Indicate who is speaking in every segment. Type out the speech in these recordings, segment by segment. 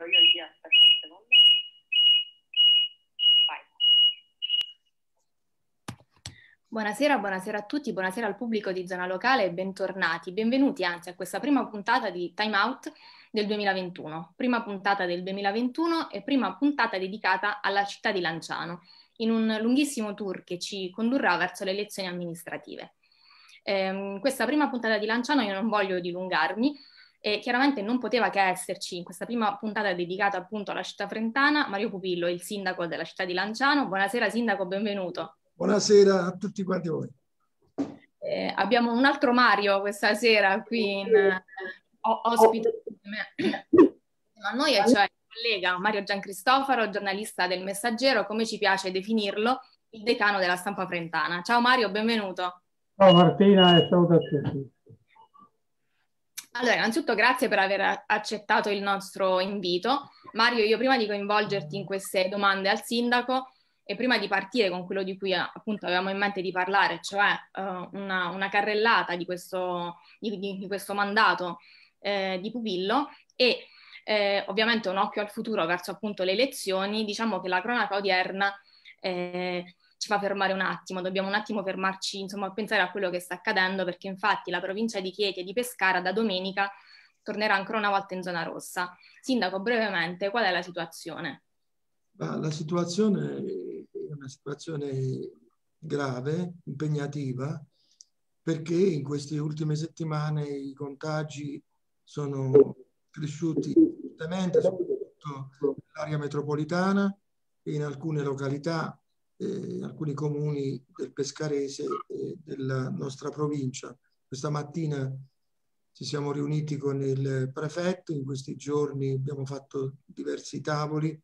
Speaker 1: Do io il via, aspetta un secondo. Buonasera, buonasera a tutti, buonasera al pubblico di Zona Locale e bentornati, benvenuti anzi a questa prima puntata di Time Out del 2021, prima puntata del 2021 e prima puntata dedicata alla città di Lanciano, in un lunghissimo tour che ci condurrà verso le elezioni amministrative. Eh, questa prima puntata di Lanciano io non voglio dilungarmi, e chiaramente non poteva che esserci in questa prima puntata dedicata appunto alla città frentana Mario Pupillo, il sindaco della città di Lanciano. Buonasera sindaco, benvenuto.
Speaker 2: Buonasera a tutti quanti voi.
Speaker 1: Eh, abbiamo un altro Mario questa sera qui in eh, ospite a noi, e cioè il collega Mario Giancristofaro, giornalista del Messaggero, come ci piace definirlo, il decano della stampa frentana. Ciao Mario, benvenuto.
Speaker 3: Ciao Martina e saluto a tutti.
Speaker 1: Allora, innanzitutto grazie per aver accettato il nostro invito. Mario, io prima di coinvolgerti in queste domande al sindaco, e prima di partire con quello di cui appunto avevamo in mente di parlare, cioè uh, una, una, carrellata di questo, di, di questo mandato eh, di Pupillo e eh, ovviamente un occhio al futuro verso appunto le elezioni, diciamo che la cronaca odierna eh, ci fa fermare un attimo, dobbiamo un attimo fermarci insomma pensare a quello che sta accadendo perché infatti la provincia di Chieti e di Pescara da domenica tornerà ancora una volta in zona rossa. Sindaco, brevemente, qual è la situazione?
Speaker 2: La situazione è una situazione grave, impegnativa, perché in queste ultime settimane i contagi sono cresciuti fortemente, soprattutto nell'area metropolitana e in alcune località, eh, alcuni comuni del Pescarese e della nostra provincia. Questa mattina ci siamo riuniti con il prefetto, in questi giorni abbiamo fatto diversi tavoli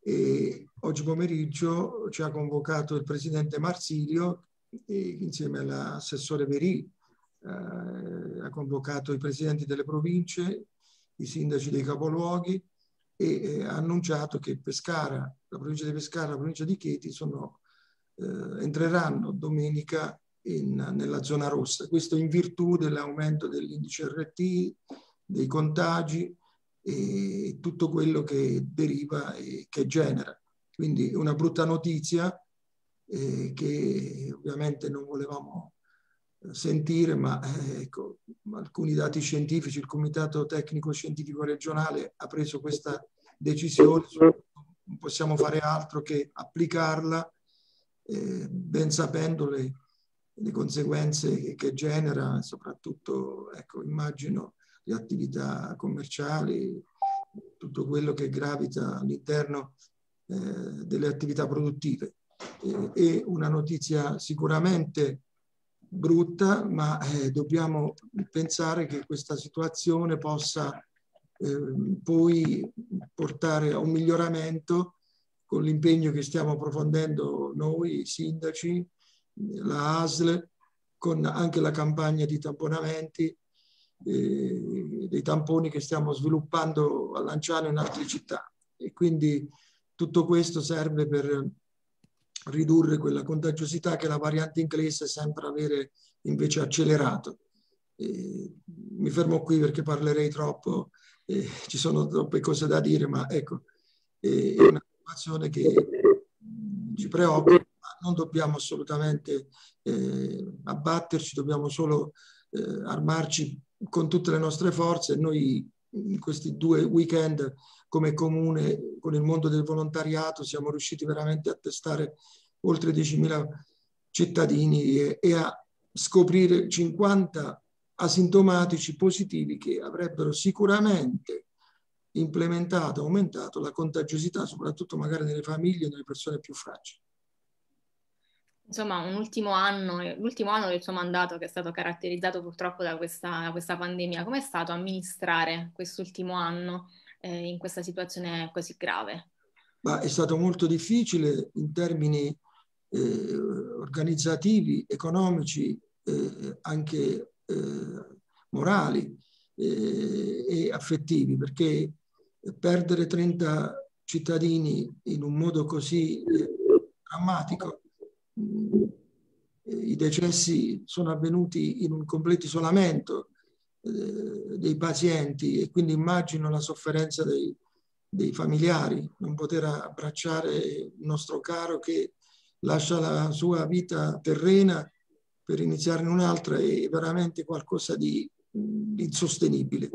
Speaker 2: e oggi pomeriggio ci ha convocato il presidente Marsilio insieme all'assessore Verì, eh, ha convocato i presidenti delle province, i sindaci dei capoluoghi e ha annunciato che Pescara, la provincia di Pescara e la provincia di Chieti sono, eh, entreranno domenica in, nella zona rossa. Questo in virtù dell'aumento dell'indice RT, dei contagi e tutto quello che deriva e che genera. Quindi una brutta notizia eh, che ovviamente non volevamo sentire, ma eh, ecco, alcuni dati scientifici, il Comitato Tecnico Scientifico Regionale ha preso questa decisione, non possiamo fare altro che applicarla, eh, ben sapendo le, le conseguenze che, genera, soprattutto, ecco, immagino, le attività commerciali, tutto quello che gravita all'interno eh, delle attività produttive. è una notizia sicuramente brutta, ma eh, dobbiamo pensare che questa situazione possa eh, poi portare a un miglioramento con l'impegno che stiamo approfondendo noi, i sindaci, la ASL, con anche la campagna di tamponamenti eh, dei tamponi che stiamo sviluppando a Lanciano in altre città. E quindi tutto questo serve per ridurre quella contagiosità che la variante inglese sembra avere invece accelerato. E mi fermo qui perché parlerei troppo, eh, ci sono troppe cose da dire, ma ecco, è una situazione che ci preoccupa, non dobbiamo assolutamente eh, abbatterci, dobbiamo solo eh, armarci con tutte le nostre forze. Noi in questi due weekend come comune con il mondo del volontariato siamo riusciti veramente a testare oltre 10.000 cittadini e, e a scoprire 50 asintomatici positivi che avrebbero sicuramente implementato, aumentato la contagiosità, soprattutto magari nelle famiglie e nelle persone più fragili
Speaker 1: insomma, un ultimo anno, l'ultimo anno del suo mandato che è stato caratterizzato purtroppo da questa, da questa pandemia. Com'è stato amministrare quest'ultimo anno eh, in questa situazione così grave?
Speaker 2: Ma è stato molto difficile in termini eh, organizzativi, economici, eh, anche eh, morali eh, e affettivi, perché perdere 30 cittadini in un modo così eh, drammatico i decessi sono avvenuti in un completo isolamento eh, dei pazienti e quindi immagino la sofferenza dei, dei familiari, non poter abbracciare il nostro caro che lascia la sua vita terrena per iniziarne un'altra è veramente qualcosa di insostenibile.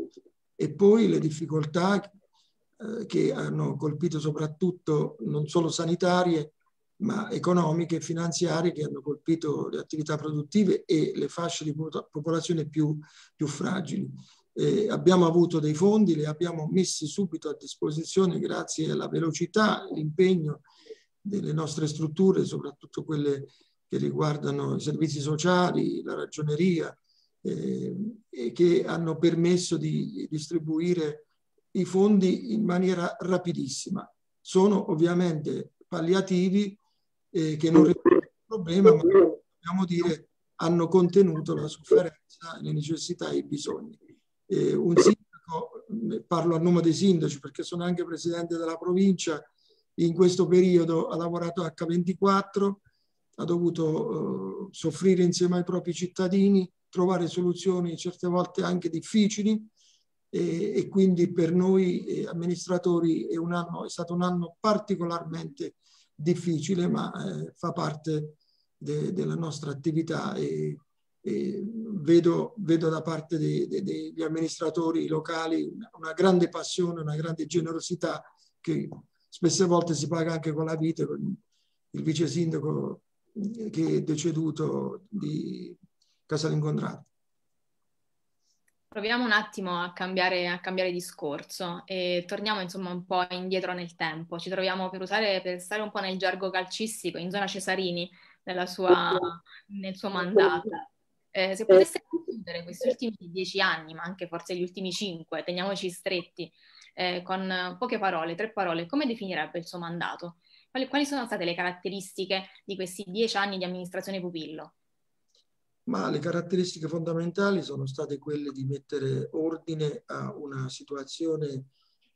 Speaker 2: E poi le difficoltà eh, che hanno colpito soprattutto non solo sanitarie, ma economiche e finanziarie che hanno colpito le attività produttive e le fasce di popolazione più, più fragili. Eh, abbiamo avuto dei fondi, li abbiamo messi subito a disposizione grazie alla velocità, l'impegno delle nostre strutture, soprattutto quelle che riguardano i servizi sociali, la ragioneria, eh, e che hanno permesso di distribuire i fondi in maniera rapidissima. Sono ovviamente palliativi eh, che non risolvono il problema, ma dobbiamo dire hanno contenuto la sofferenza, le necessità e i bisogni. Eh, un sindaco, parlo a nome dei sindaci perché sono anche presidente della provincia, in questo periodo ha lavorato H24, ha dovuto eh, soffrire insieme ai propri cittadini, trovare soluzioni certe volte anche difficili e, e quindi per noi eh, amministratori è, anno, è stato un anno particolarmente difficile ma eh, fa parte de, della nostra attività e, e vedo, vedo, da parte de, de, degli amministratori locali una grande passione, una grande generosità che spesse volte si paga anche con la vita. Il vice sindaco che è deceduto di Casalincontrato.
Speaker 1: Proviamo un attimo a cambiare, a cambiare, discorso e torniamo insomma un po' indietro nel tempo. Ci troviamo per usare, per stare un po' nel gergo calcistico, in zona Cesarini, sua, nel suo mandato. Eh, se potesse concludere questi ultimi dieci anni, ma anche forse gli ultimi cinque, teniamoci stretti, eh, con poche parole, tre parole, come definirebbe il suo mandato? Quali, quali sono state le caratteristiche di questi dieci anni di amministrazione Pupillo?
Speaker 2: ma le caratteristiche fondamentali sono state quelle di mettere ordine a una situazione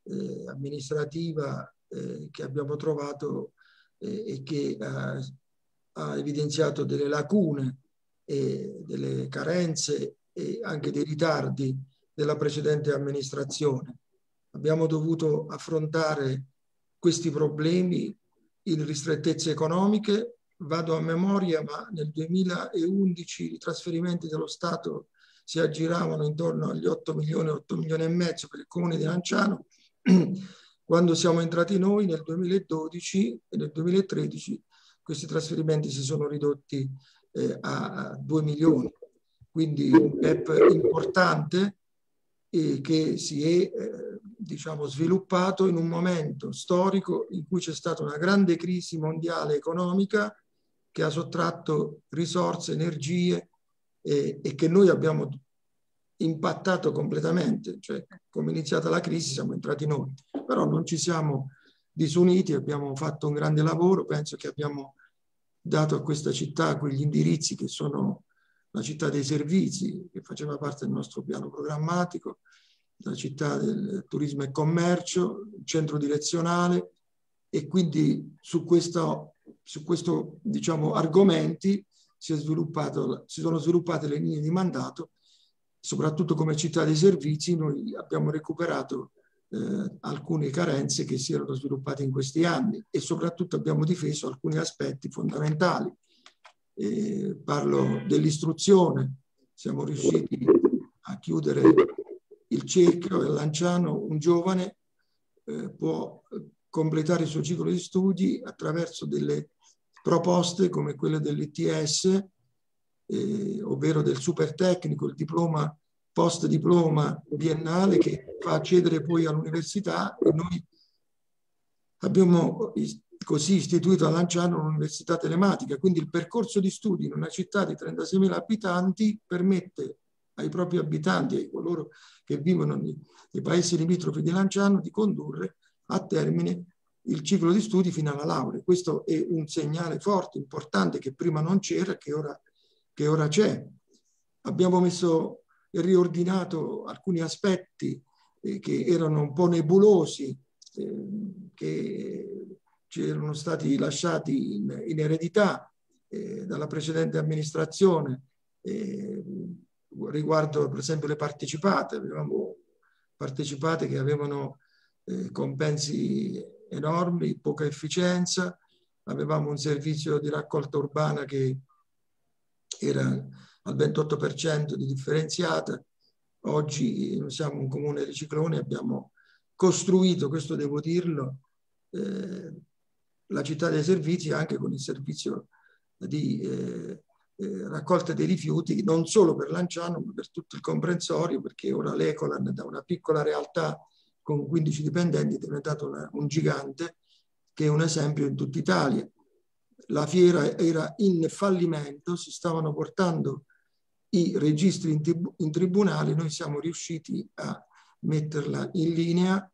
Speaker 2: eh, amministrativa eh, che abbiamo trovato eh, e che ha, ha, evidenziato delle lacune e delle carenze e anche dei ritardi della precedente amministrazione. Abbiamo dovuto affrontare questi problemi in ristrettezze economiche vado a memoria, ma nel 2011 i trasferimenti dello Stato si aggiravano intorno agli 8 milioni, 8 milioni e mezzo per il comune di Lanciano. Quando siamo entrati noi nel 2012 e nel 2013 questi trasferimenti si sono ridotti eh, a 2 milioni. Quindi un gap importante eh, che si è eh, diciamo, sviluppato in un momento storico in cui c'è stata una grande crisi mondiale economica che ha sottratto risorse, energie e, e che noi abbiamo impattato completamente, cioè come è iniziata la crisi siamo entrati noi, però non ci siamo disuniti, abbiamo fatto un grande lavoro, penso che abbiamo dato a questa città quegli indirizzi che sono la città dei servizi, che faceva parte del nostro piano programmatico, la città del turismo e commercio, centro direzionale e quindi su questo su questo diciamo, argomenti si, si, sono sviluppate le linee di mandato, soprattutto come città dei servizi noi abbiamo recuperato eh, alcune carenze che si erano sviluppate in questi anni e soprattutto abbiamo difeso alcuni aspetti fondamentali. Eh, parlo dell'istruzione, siamo riusciti a chiudere il cerchio a Lanciano un giovane eh, può completare il suo ciclo di studi attraverso delle proposte come quelle dell'ITS, eh, ovvero del super tecnico, il diploma post diploma biennale che fa accedere poi all'università. Noi abbiamo così istituito a Lanciano un'università telematica, quindi il percorso di studi in una città di 36.000 abitanti permette ai propri abitanti, ai coloro che vivono nei, paesi limitrofi di Lanciano, di condurre a termine il ciclo di studi fino alla laurea. Questo è un segnale forte, importante, che prima non c'era, ora, che ora c'è. Abbiamo messo e riordinato alcuni aspetti eh, che erano un po' nebulosi, eh, che ci erano stati lasciati in, in eredità eh, dalla precedente amministrazione eh, riguardo per esempio le partecipate. Avevamo partecipate che avevano eh, compensi enormi, poca efficienza, avevamo un servizio di raccolta urbana che era al 28% di differenziata, oggi siamo un comune di cicloni, abbiamo costruito, questo devo dirlo, eh, la città dei servizi anche con il servizio di eh, eh, raccolta dei rifiuti, non solo per Lanciano, ma per tutto il comprensorio, perché ora l'Ecolan da una piccola realtà con 15 dipendenti è diventato una, un gigante che è un esempio in tutta Italia. La fiera era in fallimento, si stavano portando i registri in, in tribunale, noi siamo riusciti a metterla in linea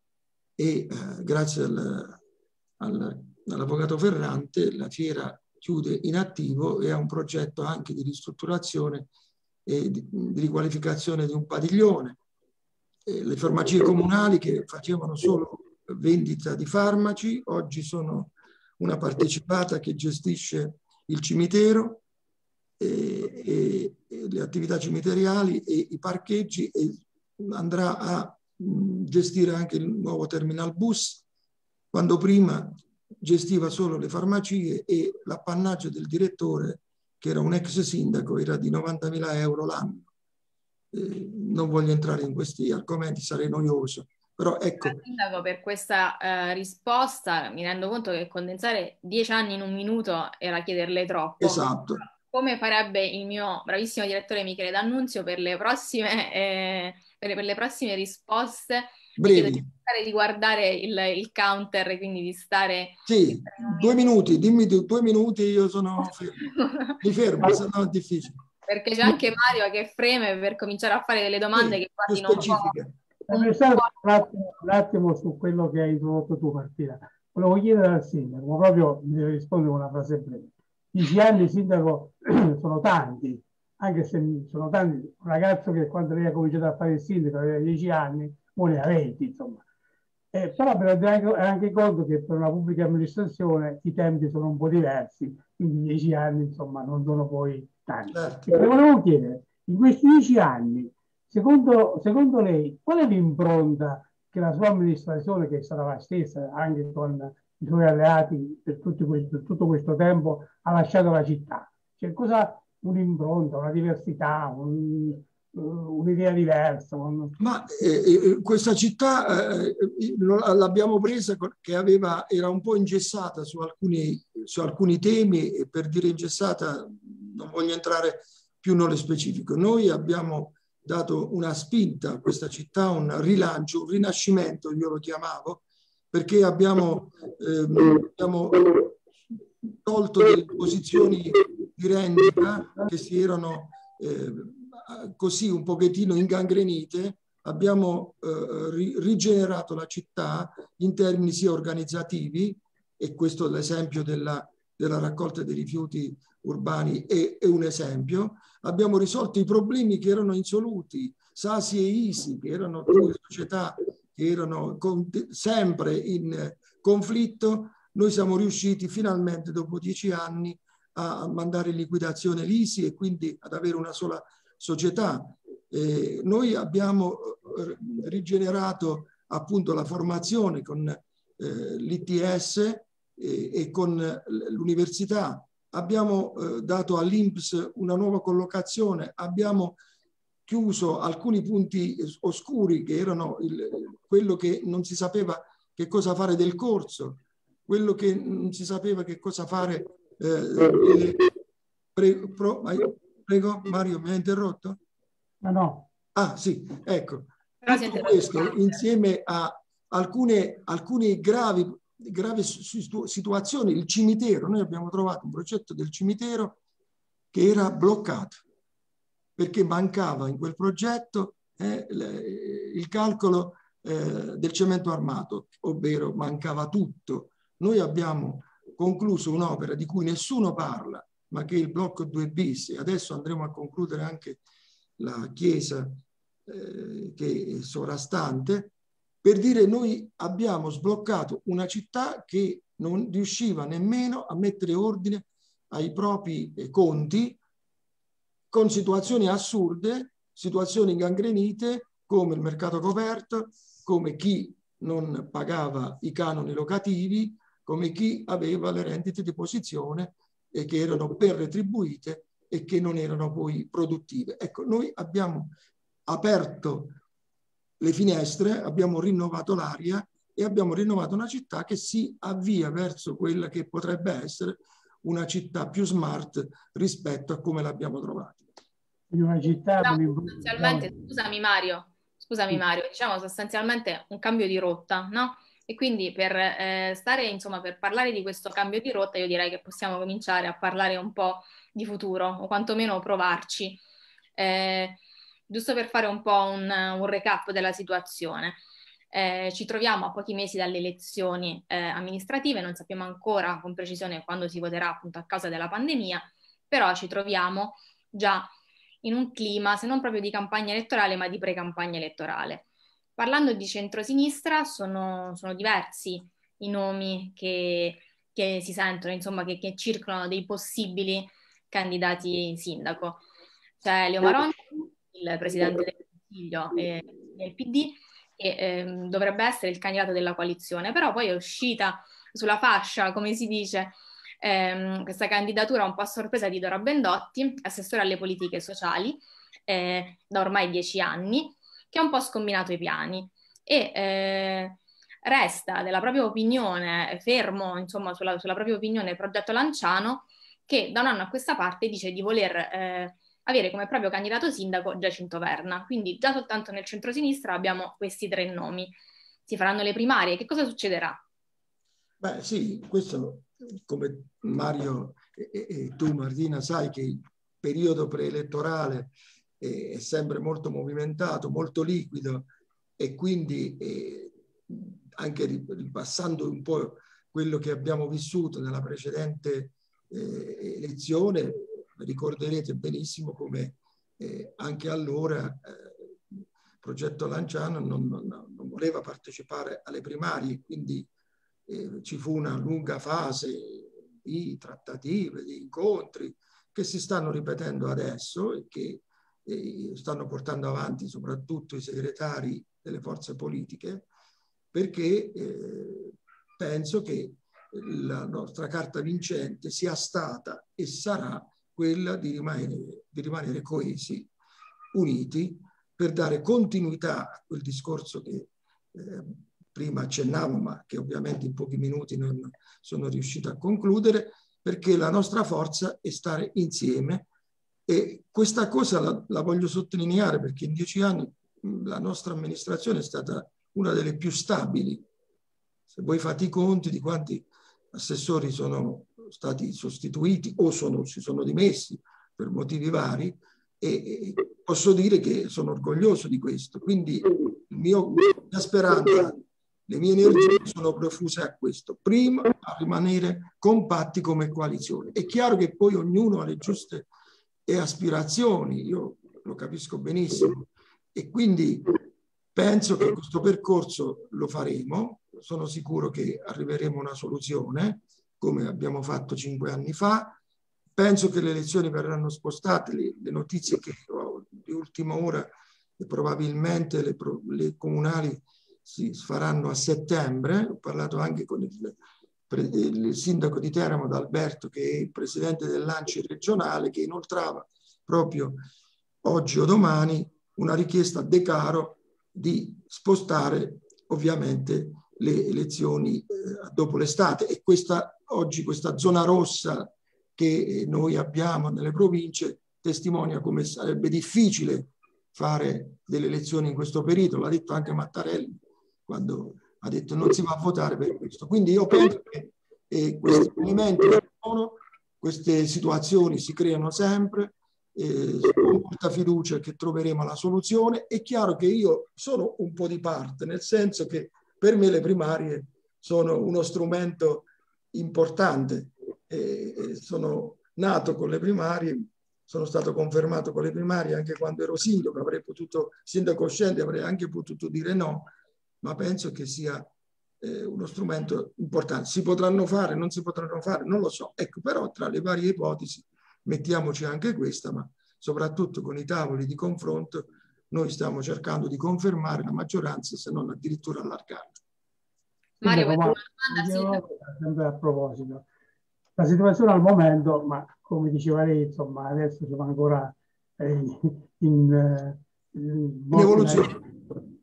Speaker 2: e eh, grazie al, al, all'avvocato Ferrante la fiera chiude in attivo e ha un progetto anche di ristrutturazione e di, riqualificazione di un padiglione. E le farmacie comunali che facevano solo vendita di farmaci oggi sono una partecipata che gestisce il cimitero e, e, e le attività cimiteriali e i parcheggi e andrà a gestire anche il nuovo terminal bus, quando prima gestiva solo le farmacie e l'appannaggio del direttore, che era un ex sindaco, era di 90.000 euro l'anno. Eh, non voglio entrare in questi argomenti, sarei noioso. Però ecco.
Speaker 1: Sindaco, per questa eh, risposta mi rendo conto che condensare dieci anni in un minuto era chiederle troppo.
Speaker 2: Esatto.
Speaker 1: Come farebbe il mio bravissimo direttore Michele D'Annunzio per le prossime, eh, per, per le prossime risposte?
Speaker 2: Brevi.
Speaker 1: Di, di guardare il, il, counter, quindi di stare...
Speaker 2: Sì, due minuti, dimmi tu, due minuti io sono fermo. Mi fermo, se no è difficile.
Speaker 1: Perché c'è anche Mario che freme per cominciare a fare delle domande
Speaker 2: sì,
Speaker 1: che quasi non può
Speaker 3: un attimo, un attimo su quello che hai introdotto tu, Martina. Volevo chiedere al sindaco, ma proprio mi deve rispondere con una frase breve. Dieci anni sindaco sono tanti, anche se sono tanti. Un ragazzo che quando lei ha cominciato a fare il sindaco aveva dieci anni, ora ne ha venti, insomma. Eh, però per anche, anche conto che per una pubblica amministrazione i tempi sono un po' diversi, quindi dieci anni, insomma, non sono poi tanti. Certo. E volevo chiedere, in questi dieci anni Secondo, secondo lei, qual è l'impronta che la sua amministrazione, che sarà la stessa anche con i suoi alleati per, questo, per tutto questo tempo, ha lasciato la città? Cioè, cosa un'impronta, una diversità, un, un'idea diversa.
Speaker 2: Ma eh, eh, questa città eh, l'abbiamo presa che aveva, era un po' ingessata su alcuni, su alcuni temi e per dire ingessata non voglio entrare più nello specifico. Noi abbiamo dato una spinta a questa città, un rilancio, un rinascimento, io lo chiamavo, perché abbiamo, ehm, abbiamo tolto delle posizioni di rendita che si erano eh, così un pochettino ingangrenite, abbiamo eh, ri rigenerato la città in termini sia organizzativi, e questo è l'esempio della, della raccolta dei rifiuti urbani è, è un esempio, abbiamo risolto i problemi che erano insoluti, Sasi e Isi, che erano due società che erano con, sempre in conflitto, noi siamo riusciti finalmente dopo dieci anni a mandare in liquidazione l'ISI e quindi ad avere una sola società. Eh, noi abbiamo eh, rigenerato appunto la formazione con eh, l'ITS e, e con l'università abbiamo eh, dato all'INPS una nuova collocazione, abbiamo chiuso alcuni punti oscuri che erano il, quello che non si sapeva che cosa fare del corso, quello che non si sapeva che cosa fare. Eh, pre, pro, prego, Mario, mi ha interrotto?
Speaker 3: No, no.
Speaker 2: Ah, sì, ecco. Tutto questo insieme a alcune, alcuni gravi gravi situazioni, il cimitero, noi abbiamo trovato un progetto del cimitero che era bloccato perché mancava in quel progetto eh, il calcolo eh, del cemento armato, ovvero mancava tutto. Noi abbiamo concluso un'opera di cui nessuno parla, ma che il blocco 2 bis. E adesso andremo a concludere anche la chiesa eh, che è sovrastante, per dire noi abbiamo sbloccato una città che non riusciva nemmeno a mettere ordine ai propri eh, conti con situazioni assurde, situazioni ingangrenite come il mercato coperto, come chi non pagava i canoni locativi come chi aveva le rendite di posizione e che erano ben retribuite e che non erano poi produttive. Ecco, noi abbiamo aperto le finestre, abbiamo rinnovato l'aria e abbiamo rinnovato una città che si avvia verso quella che potrebbe essere una città più smart rispetto a come l'abbiamo trovata.
Speaker 3: Una città
Speaker 1: diciamo, sostanzialmente, scusami Mario, scusami Mario, diciamo sostanzialmente un cambio di rotta, no? E quindi per eh, stare, insomma, per parlare di questo cambio di rotta, io direi che possiamo cominciare a parlare un po' di futuro, o quantomeno provarci. Eh, giusto per fare un po' un, un recap della situazione. Eh, ci troviamo a pochi mesi dalle elezioni eh, amministrative, non sappiamo ancora con precisione quando si voterà appunto a causa della pandemia, però ci troviamo già in un clima, se non proprio di campagna elettorale, ma di pre-campagna elettorale. Parlando di centrosinistra, sono, sono diversi i nomi che, che si sentono, insomma, che, che, circolano dei possibili candidati sindaco. C'è Leo Maronti, il presidente del Consiglio eh, del PD, che eh, dovrebbe essere il candidato della coalizione, però poi è uscita sulla fascia, come si dice, ehm, questa candidatura un po' a sorpresa di Dora Bendotti, assessore alle politiche sociali, eh, da ormai dieci anni, che ha un po' scombinato i piani e eh, resta della propria opinione, fermo insomma sulla, sulla, propria opinione il progetto Lanciano, che da un anno a questa parte dice di voler eh, avere come proprio candidato sindaco Giacinto Verna. Quindi già soltanto nel centro-sinistra abbiamo questi tre nomi. Si faranno le primarie, che cosa succederà?
Speaker 2: Beh sì, questo come Mario e, e tu Martina sai che il periodo preelettorale è, sempre molto movimentato, molto liquido e quindi eh, anche ripassando un po' quello che abbiamo vissuto nella precedente eh, elezione, ricorderete benissimo come eh, anche allora eh, il progetto Lanciano non, non, non, voleva partecipare alle primarie, quindi eh, ci fu una lunga fase di trattative, di incontri che si stanno ripetendo adesso e che stanno portando avanti soprattutto i segretari delle forze politiche, perché eh, penso che la nostra carta vincente sia stata e sarà quella di rimanere, di rimanere coesi, uniti, per dare continuità a quel discorso che eh, prima accennavo, ma che ovviamente in pochi minuti non sono riuscito a concludere, perché la nostra forza è stare insieme e questa cosa la, la voglio sottolineare perché in dieci anni la nostra amministrazione è stata una delle più stabili. Se voi fate i conti di quanti assessori sono stati sostituiti o sono, si sono dimessi per motivi vari e, posso dire che sono orgoglioso di questo. Quindi mio, la mia speranza, le mie energie sono profuse a questo. Prima a rimanere compatti come coalizione. È chiaro che poi ognuno ha le giuste aspirazioni, io lo capisco benissimo e quindi penso che questo percorso lo faremo, sono sicuro che arriveremo a una soluzione come abbiamo fatto cinque anni fa. Penso che le elezioni verranno spostate, le, le notizie che ho di ultima ora e probabilmente le, le, comunali si faranno a settembre. Ho parlato anche con il, il sindaco di Teramo, D'Alberto, che è il presidente dell'ANCI regionale, che inoltrava proprio oggi o domani una richiesta a De Caro di spostare ovviamente le elezioni eh, dopo l'estate. E questa, oggi questa zona rossa che noi abbiamo nelle province testimonia come sarebbe difficile fare delle elezioni in questo periodo, l'ha detto anche Mattarelli quando ha detto non si va a votare per questo. Quindi io penso che eh, questi elementi sono, queste situazioni si creano sempre, eh, con molta fiducia che troveremo la soluzione. È chiaro che io sono un po' di parte, nel senso che per me le primarie sono uno strumento importante. Eh, sono nato con le primarie, sono stato confermato con le primarie anche quando ero sindaco, avrei potuto, sindaco uscente, avrei anche potuto dire no, ma penso che sia eh, uno strumento importante. Si potranno fare, non si potranno fare, non lo so. Ecco, però tra le varie ipotesi mettiamoci anche questa, ma soprattutto con i tavoli di confronto noi stiamo cercando di confermare la maggioranza, se non addirittura allargarla.
Speaker 1: Mario,
Speaker 3: ma, sempre a proposito. La situazione al momento, ma come diceva lei, insomma, adesso siamo ancora eh, in, in, eh, in, in evoluzione.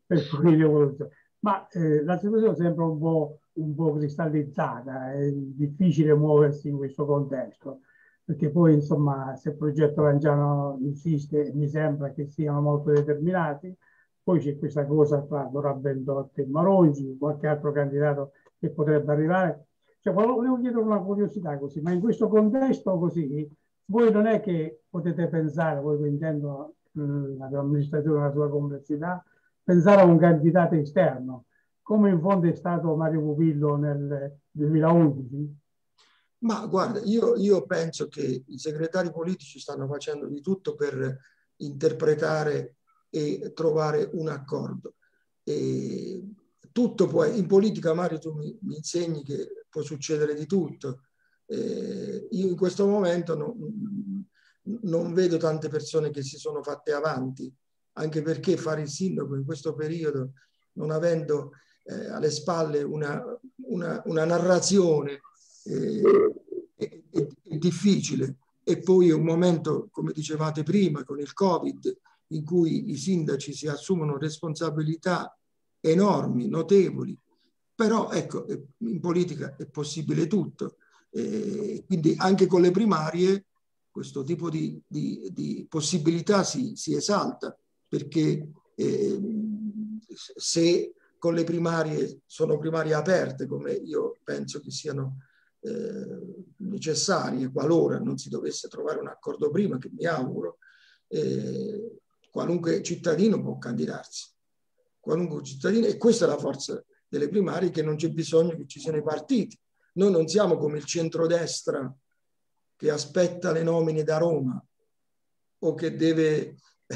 Speaker 3: Per cui l'evoluzione. Ma eh, la situazione sembra un po', un po' cristallizzata, è difficile muoversi in questo contesto, perché poi insomma se il progetto Lanciano insiste mi sembra che siano molto determinati, poi c'è questa cosa tra Dora Bendotte e Marongi, qualche altro candidato che potrebbe arrivare. Cioè, volevo chiedere una curiosità così, ma in questo contesto così, voi non è che potete pensare, voi intendo l'amministrazione nella sua complessità, pensare a un candidato esterno, come in fondo è stato Mario Pupillo nel 2011?
Speaker 2: Ma guarda, io, io penso che i segretari politici stanno facendo di tutto per interpretare e trovare un accordo. E tutto può, in politica Mario tu mi, mi, insegni che può succedere di tutto. Eh, io in questo momento non, non vedo tante persone che si sono fatte avanti, anche perché fare il sindaco in questo periodo, non avendo eh, alle spalle una, una, una narrazione, eh, è, è, difficile. E poi è un momento, come dicevate prima, con il Covid, in cui i sindaci si assumono responsabilità enormi, notevoli, però ecco, in politica è possibile tutto. Eh, quindi anche con le primarie questo tipo di, di, di possibilità si, si, esalta, perché eh, se con le primarie sono primarie aperte, come io penso che siano eh, necessarie, qualora non si dovesse trovare un accordo prima, che mi auguro, eh, qualunque cittadino può candidarsi, qualunque cittadino, e questa è la forza delle primarie, che non c'è bisogno che ci siano i partiti. Noi non siamo come il centrodestra che aspetta le nomine da Roma o che deve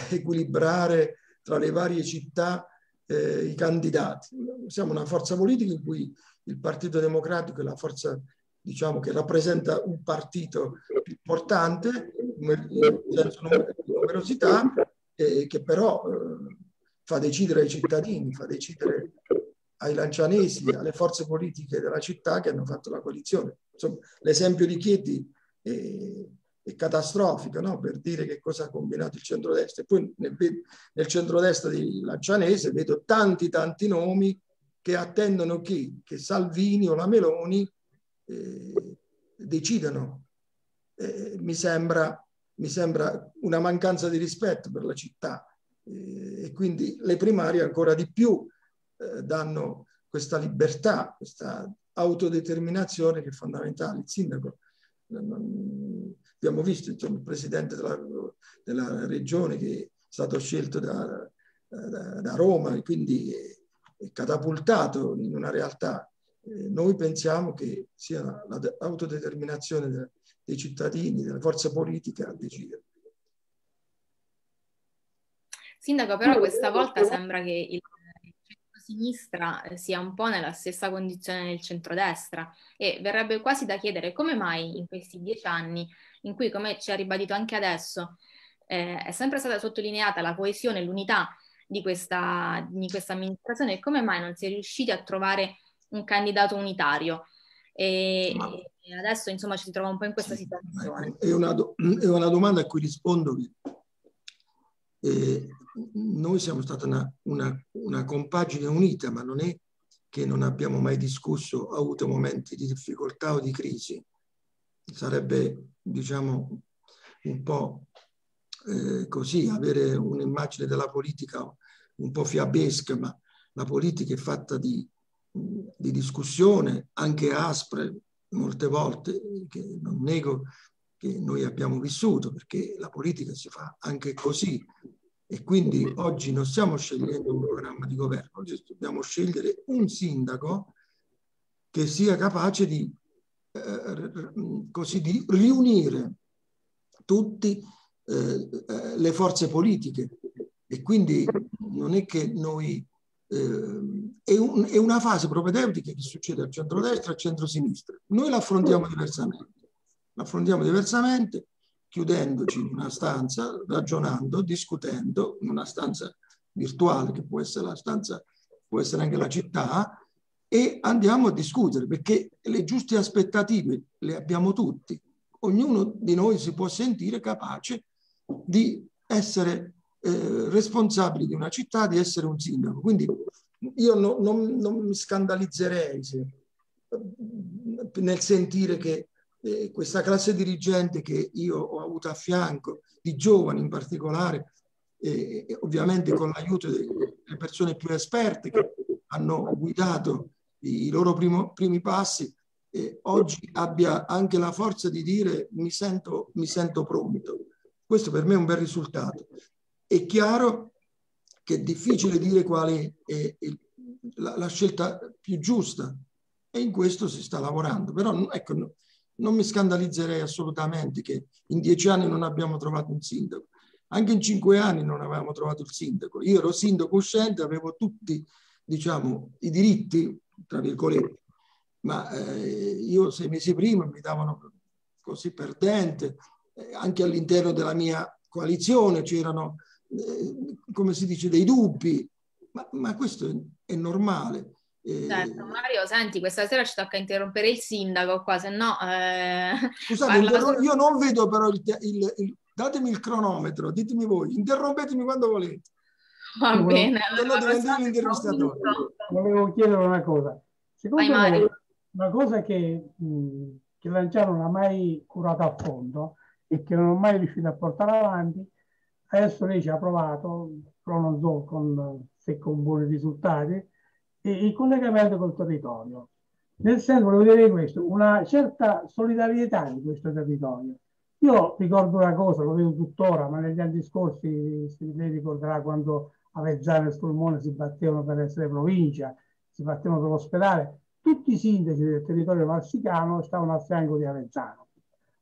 Speaker 2: equilibrare tra le varie città eh, i candidati. Siamo una forza politica in cui il Partito Democratico è la forza diciamo, che rappresenta un partito più importante in senso numerosità eh, che però eh, fa decidere ai cittadini, fa decidere ai lancianesi, alle forze politiche della città che hanno fatto la coalizione. L'esempio di Chieti è, è catastrofico no? per dire che cosa ha combinato il centrodestra. E poi nel, nel centrodestra di Lancianese vedo tanti tanti nomi che attendono chi? Che Salvini o la Meloni eh, decidano. Eh, mi sembra mi sembra una mancanza di rispetto per la città eh, e quindi le primarie ancora di più eh, danno questa libertà, questa autodeterminazione che è fondamentale. Il sindaco, abbiamo visto insomma, il presidente della, della, regione che è stato scelto da, da, da Roma e quindi è, è catapultato in una realtà. Eh, noi pensiamo che sia l'autodeterminazione dei cittadini, delle forze politiche a decidere.
Speaker 1: Sindaco, però questa volta sembra che il centro-sinistra sia un po' nella stessa condizione del centrodestra e verrebbe quasi da chiedere come mai in questi dieci anni, in cui, come ci ha ribadito anche adesso, eh, è sempre stata sottolineata la coesione e l'unità di questa, di questa amministrazione come mai non si è riusciti a trovare un candidato unitario. E, Ma... e adesso insomma ci si trova un po' in questa sì, situazione.
Speaker 2: È una, do- è una, domanda a cui rispondo che eh, noi siamo stati una, una, una, compagine unita, ma non è che non abbiamo mai discusso, avuto momenti di difficoltà o di crisi. Sarebbe, diciamo, un po' eh, così, avere un'immagine della politica un po' fiabesca, ma la politica è fatta di di discussione, anche aspre molte volte, che non nego che noi abbiamo vissuto, perché la politica si fa anche così. E quindi oggi non stiamo scegliendo un programma di governo, oggi dobbiamo scegliere un sindaco che sia capace di, eh, così, di riunire tutte eh, eh, le forze politiche. E quindi non è che noi eh, è, un, è, una fase propedeutica che succede al centro-destra e al centro-sinistra. Noi l'affrontiamo diversamente. L'affrontiamo diversamente chiudendoci in una stanza, ragionando, discutendo, in una stanza virtuale che può essere la stanza, può essere anche la città, e andiamo a discutere perché le giuste aspettative le abbiamo tutti. Ognuno di noi si può sentire capace di essere eh, responsabili di una città, di essere un sindaco. Quindi io no, non, non, mi scandalizzerei se, nel sentire che eh, questa classe dirigente che io ho avuto a fianco, di giovani in particolare, eh, ovviamente con l'aiuto delle persone più esperte che hanno guidato i, loro primo, primi passi, eh, oggi abbia anche la forza di dire mi sento, mi sento pronto. Questo per me è un bel risultato. È chiaro che è difficile dire quale è il, la, la, scelta più giusta e in questo si sta lavorando. Però ecco, non mi scandalizzerei assolutamente che in dieci anni non abbiamo trovato un sindaco. Anche in cinque anni non avevamo trovato il sindaco. Io ero sindaco uscente, avevo tutti diciamo, i diritti, tra virgolette, ma eh, io sei mesi prima mi davano così perdente, eh, anche all'interno della mia coalizione c'erano eh, come si dice, dei dubbi, ma, ma questo è, è normale.
Speaker 1: Certo, Mario, senti, questa sera ci tocca interrompere il sindaco qua, se no... Eh,
Speaker 2: Scusate, interrom- io non vedo però il, il, il, Datemi il cronometro, ditemi voi, interrompetemi quando volete.
Speaker 1: Va io bene.
Speaker 3: Volevo, volevo chiedere una cosa. Secondo Vai, me, una cosa che, mh, che Lanciano non ha mai curato a fondo e che non ho mai riuscito a portare avanti Adesso lei ci ha provato, però non so con, se con buoni risultati, il collegamento col territorio. Nel senso, volevo dire questo, una certa solidarietà di questo territorio. Io ricordo una cosa, lo vedo tuttora, ma negli anni scorsi lei ricorderà quando Avezzano e Scolmone si battevano per essere provincia, si battevano per l'ospedale, tutti i sindaci del territorio marsicano stavano a fianco di Avezzano.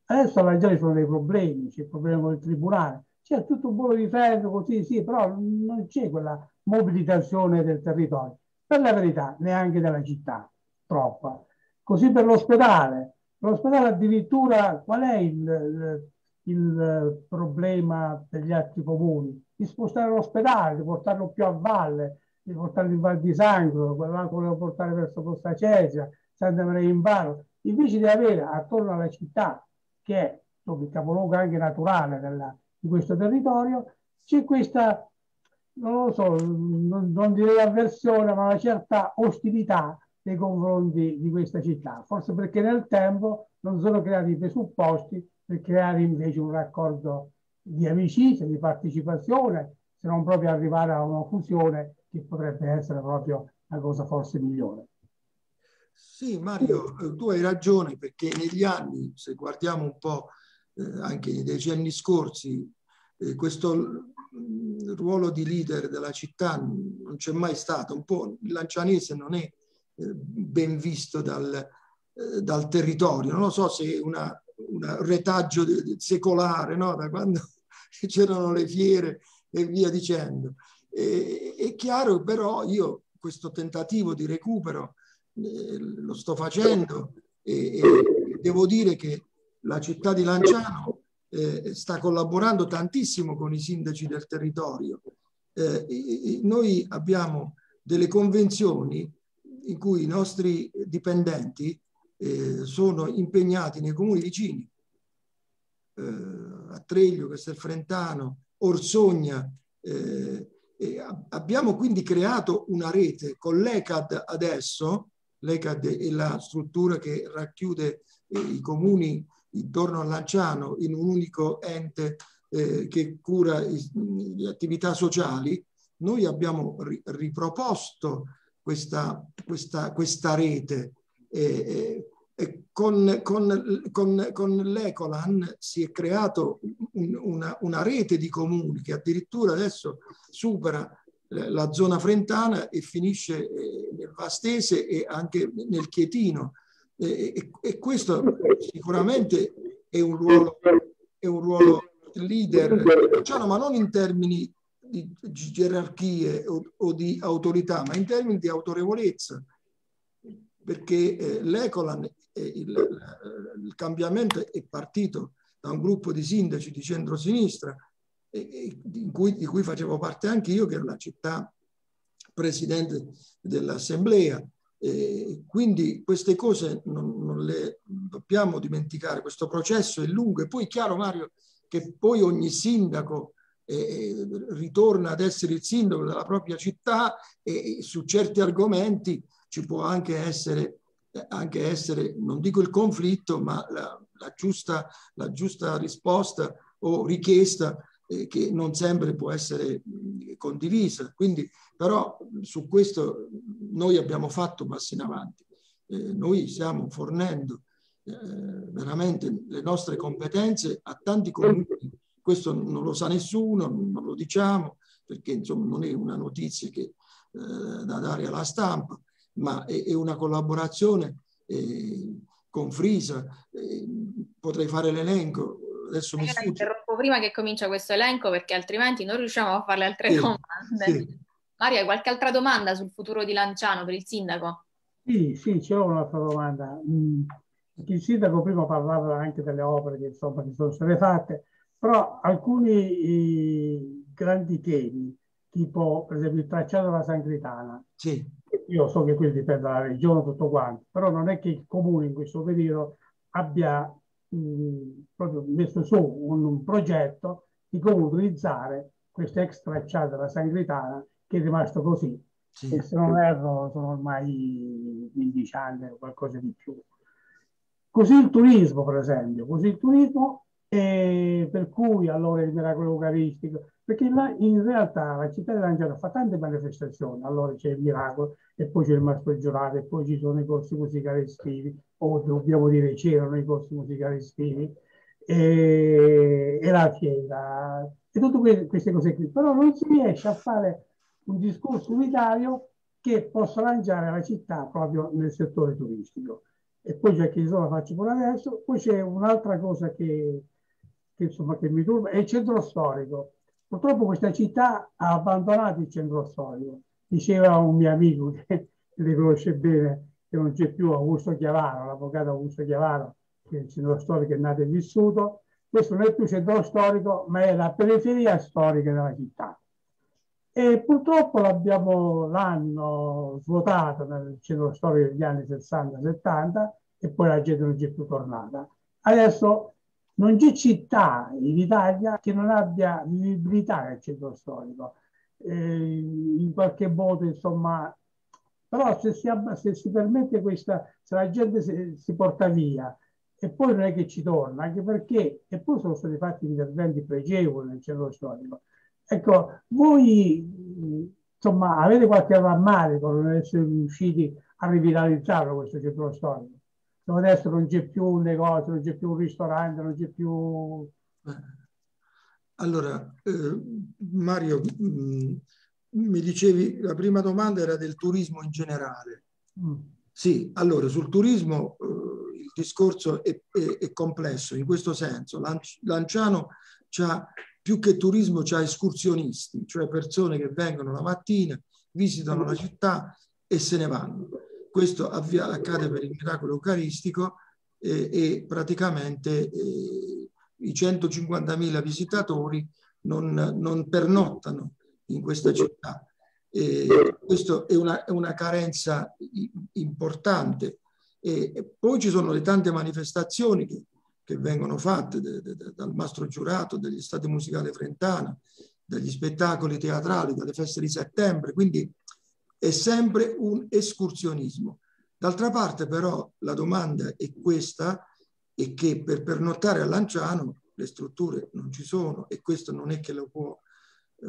Speaker 3: Adesso alla Già sono dei problemi, c'è il problema con il tribunale, c'è tutto un volo di ferro così, sì, però non c'è quella mobilitazione del territorio. Per la verità, neanche della città, troppa. Così per l'ospedale. L'ospedale addirittura, qual è il, il, il problema degli altri comuni? Di spostare l'ospedale, di portarlo più a valle, di portarlo in Val di Sangro, quello volevo portare verso Costa Cesia, Santa Maria in Varo, invece di avere attorno alla città, che è il capoluogo anche naturale della, di questo territorio, c'è questa, non lo so, non, non direi avversione, ma una certa ostilità nei confronti di questa città, forse perché nel tempo non sono creati i presupposti per creare invece un raccordo di amicizia, di partecipazione, se non proprio arrivare a una fusione che potrebbe essere proprio la cosa forse migliore.
Speaker 2: Sì, Mario, tu hai ragione perché negli anni, se guardiamo un po' eh, anche nei decenni scorsi, eh, questo mm, ruolo di leader della città non c'è mai stato. Un po' il lancianese non è eh, ben visto dal, eh, dal territorio. Non lo so se è un retaggio secolare, no? da quando c'erano le fiere e via dicendo. E, è chiaro però io questo tentativo di recupero eh, lo sto facendo e, e, devo dire che la città di Lanciano eh, sta collaborando tantissimo con i sindaci del territorio. Eh, noi abbiamo delle convenzioni in cui i nostri dipendenti eh, sono impegnati nei comuni vicini, eh, a Treglio, Castelfrentano, Orsogna. Eh, abbiamo quindi creato una rete con l'ECAD adesso, l'ECAD è la struttura che racchiude eh, i comuni intorno a Lanciano in un unico ente eh, che cura le attività sociali, noi abbiamo ri, riproposto questa, questa, questa rete. Eh, e con, con, con, con l'Ecolan si è creato un, una, una rete di comuni che addirittura adesso supera la zona frentana e finisce eh, nel Vastese e anche nel Chietino e, e, questo sicuramente è un ruolo, è un ruolo leader, diciamo, ma non in termini di gerarchie o, o, di autorità, ma in termini di autorevolezza, perché eh, l'Ecolan, eh, il, il, cambiamento è partito da un gruppo di sindaci di centrosinistra, eh, di, cui, di cui facevo parte anche io, che era la città presidente dell'assemblea, Eh, quindi queste cose non, non, le dobbiamo dimenticare, questo processo è lungo. E poi è chiaro Mario che poi ogni sindaco eh, ritorna ad essere il sindaco della propria città e, e su certi argomenti ci può anche essere, anche essere non dico il conflitto, ma la, la, giusta, la giusta risposta o richiesta eh, che non sempre può essere condivisa. Quindi, però su questo noi abbiamo fatto passi in avanti. Eh, noi stiamo fornendo eh, veramente le nostre competenze a tanti comuni. Questo non lo sa nessuno, non lo diciamo, perché insomma non è una notizia che, eh, da dare alla stampa, ma è, è una collaborazione eh, con Frisa. Eh, potrei fare l'elenco, adesso mi
Speaker 1: sfugge. Prima che comincia questo elenco perché altrimenti non riusciamo a fare le altre sì, domande. Sì. Mario, hai qualche altra domanda sul futuro di Lanciano per il sindaco?
Speaker 3: Sì, sì, c'è un'altra domanda. Mm, il sindaco prima parlava anche delle opere che, insomma, che sono state fatte, però alcuni grandi temi, tipo per esempio il tracciato della Sangritana, sì. io so che quello dipende dalla regione, tutto quanto, però non è che il comune in questo periodo abbia proprio messo su un, un, progetto di come utilizzare questo ex tracciato della Sangritana che è rimasto così. Sì. E se non erro sono ormai 15 anni o qualcosa di più. Così il turismo, per esempio, così il turismo, e per cui allora il miracolo eucaristico, perché là, in realtà la città di Lanciano fa tante manifestazioni, allora c'è il miracolo e poi c'è il mastro giurato e poi ci sono i corsi musicali estivi, o dobbiamo dire c'erano i corsi musicali estivi, e, e la fiera, e tutte queste cose qui, però non si riesce a fare un discorso unitario che possa lanciare la città proprio nel settore turistico. E poi c'è che insomma faccio pure adesso, poi c'è un'altra cosa che, che, insomma, che mi turba, è il centro storico Purtroppo questa città ha abbandonato il centro storico. Diceva un mio amico che li conosce bene, che non c'è più Augusto Chiavaro, l'avvocato Augusto Chiavaro, che è il centro storico è nato e vissuto. Questo non è più centro storico, ma è la periferia storica della città. E purtroppo l'hanno svuotato nel centro storico degli anni 60-70 e poi la gente non c'è più tornata. Adesso non c'è città in Italia che non abbia vivibilità nel centro storico. Eh, in qualche modo, insomma, però se si, se si permette questa, se la gente si, si, porta via e poi non è che ci torna, anche perché, e poi sono stati fatti interventi pregevoli nel centro storico. Ecco, voi insomma avete qualche rammarico non essere riusciti a rivitalizzarlo questo centro storico? adesso non c'è più un negozio, non c'è più un ristorante, non c'è più...
Speaker 2: Allora, eh, Mario, mh, mm, mi dicevi, la prima domanda era del turismo in generale. Mm. Sì, allora, sul turismo eh, il discorso è, è, è, complesso in questo senso. Lanciano c'ha, più che turismo c'ha escursionisti, cioè persone che vengono la mattina, visitano la città e se ne vanno questo avvia, accade per il miracolo eucaristico eh, e praticamente eh, i 150.000 visitatori non, non, pernottano in questa città. E questa è una, è una, carenza importante. E, poi ci sono le tante manifestazioni che, che vengono fatte de, de, de, dal Mastro Giurato, dagli Stati Musicali Frentana, dagli spettacoli teatrali, dalle feste di settembre. Quindi è sempre un escursionismo. D'altra parte però la domanda è questa, è che per pernottare a Lanciano le strutture non ci sono e questo non è che lo può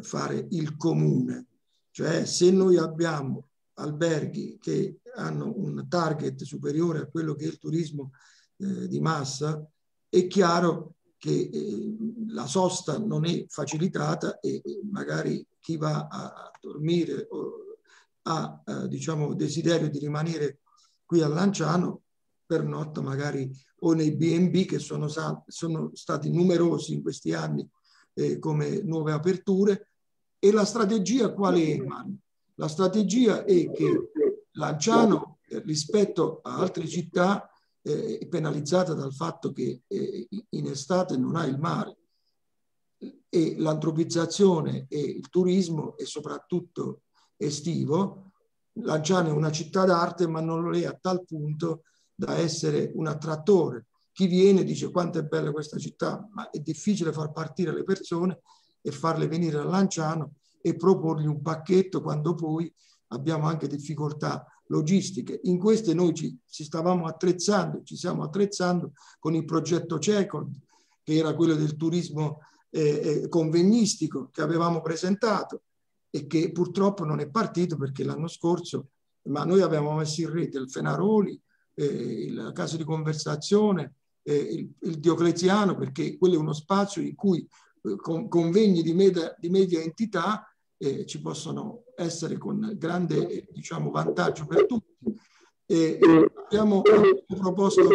Speaker 2: fare il comune. Cioè se noi abbiamo alberghi che hanno un target superiore a quello che è il turismo eh, di massa, è chiaro che eh, la sosta non è facilitata e, magari chi va a, a dormire o ha eh, diciamo, desiderio di rimanere qui a Lanciano per notte magari o nei B&B che sono, sono, stati numerosi in questi anni eh, come nuove aperture e la strategia qual è? La strategia è che Lanciano eh, rispetto a altre città eh, è penalizzata dal fatto che eh, in estate non ha il mare e l'antropizzazione e il turismo e soprattutto estivo Lanciano è una città d'arte, ma non lo è a tal punto da essere un attrattore. Chi viene dice quanto è bella questa città, ma è difficile far partire le persone e farle venire a Lanciano e proporgli un pacchetto quando poi abbiamo anche difficoltà logistiche. In queste noi ci, ci stavamo attrezzando, ci stiamo attrezzando con il progetto CECOD, che era quello del turismo eh, eh, convegnistico che avevamo presentato e che purtroppo non è partito perché l'anno scorso, ma noi avevamo messo in rete il Fenaroli, eh, il caso di conversazione, eh, il, il, Diocleziano, perché quello è uno spazio in cui eh, con, convegni di media, di media entità eh, ci possono essere con grande diciamo, vantaggio per tutti. E, abbiamo proposto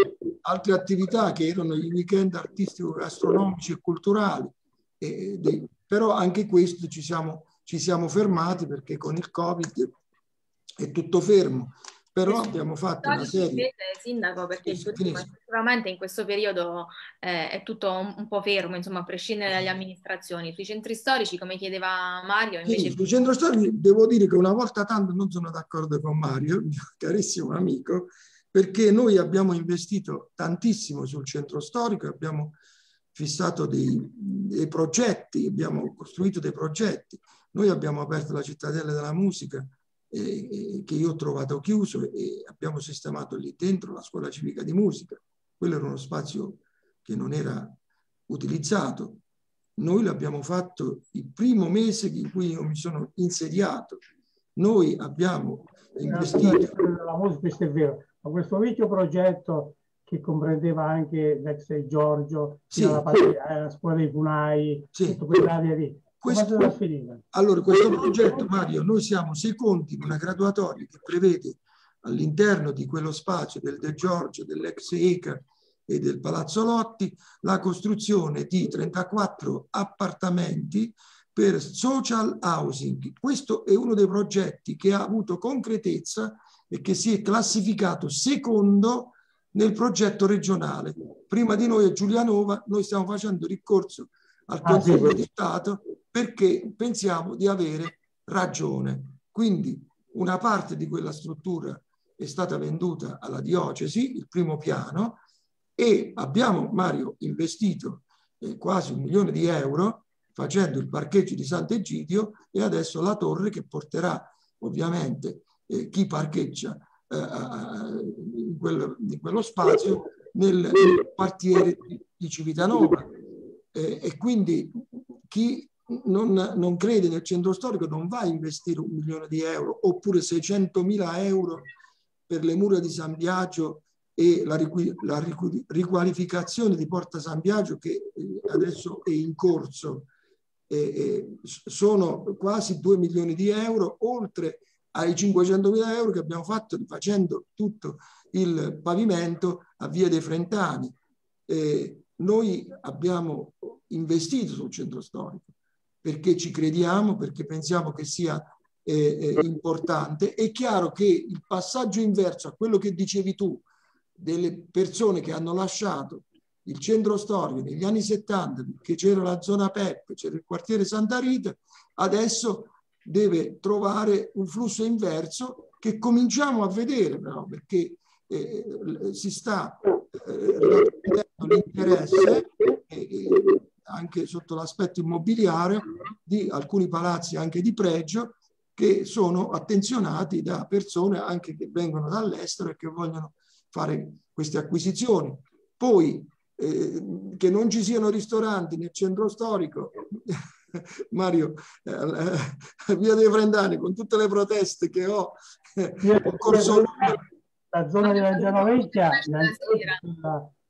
Speaker 2: altre attività che erano i weekend artistico-gastronomici e culturali, e, dei, però anche questo ci siamo, ci siamo fermati perché con il Covid è tutto fermo però abbiamo fatto una serie...
Speaker 1: Sindaco, perché effettivamente in questo periodo eh, è tutto un, un, po' fermo, insomma, a prescindere dalle amministrazioni. Sui centri storici, come chiedeva Mario, invece...
Speaker 2: Sì, sui centri storici devo dire che una volta tanto non sono d'accordo con Mario, il mio carissimo amico, perché noi abbiamo investito tantissimo sul centro storico, abbiamo fissato dei, dei progetti, abbiamo costruito dei progetti. Noi abbiamo aperto la cittadella della musica, eh, che io ho trovato chiuso e abbiamo sistemato lì dentro la scuola civica di musica. Quello era uno spazio che non era utilizzato. Noi l'abbiamo fatto il primo mese in cui io mi sono insediato. Noi abbiamo investito...
Speaker 3: La musica, questo è vero, ma questo vecchio progetto che comprendeva anche l'ex Giorgio, sì. la, la, scuola dei Funai, sì. tutta quell'area lì,
Speaker 2: questo, allora, questo progetto, Mario, noi siamo secondi in una graduatoria che prevede all'interno di quello spazio del De Giorgio, dell'ex ECA e del Palazzo Lotti la costruzione di 34 appartamenti per social housing. Questo è uno dei progetti che ha avuto concretezza e che si è classificato secondo nel progetto regionale. Prima di noi a Giulianova noi stiamo facendo ricorso al Consiglio ah, di Stato perché pensiamo di avere ragione. Quindi una parte di quella struttura è stata venduta alla diocesi, il primo piano, e abbiamo, Mario, investito eh, quasi un milione di euro facendo il parcheggio di Sant'Egidio e adesso la torre che porterà ovviamente eh, chi parcheggia eh, in, quel, in, quello spazio nel, nel quartiere di, Civitanova eh, e quindi chi non, non, crede nel centro storico non va a investire un milione di euro oppure 600 mila euro per le mura di San Biagio e la, la riqualificazione di Porta San Biagio che eh, adesso è in corso. Eh, sono quasi 2 milioni di euro oltre ai 500 mila euro che abbiamo fatto facendo tutto il pavimento a Via dei Frentani. Eh, noi abbiamo investito sul centro storico perché ci crediamo, perché pensiamo che sia eh, eh, importante. È chiaro che il passaggio inverso a quello che dicevi tu, delle persone che hanno lasciato il centro storico negli anni 70, che c'era la zona PEP, c'era il quartiere Santa Rita, adesso deve trovare un flusso inverso che cominciamo a vedere però, perché eh, si sta eh, l'interesse anche sotto l'aspetto immobiliare di alcuni palazzi anche di pregio che sono attenzionati da persone anche che vengono dall'estero e che vogliono fare queste acquisizioni. Poi eh, che non ci siano ristoranti nel centro storico, Mario, eh, via dei Frendani, con tutte le proteste che ho, eh, ho corso...
Speaker 3: La zona di Vangelo Vecchia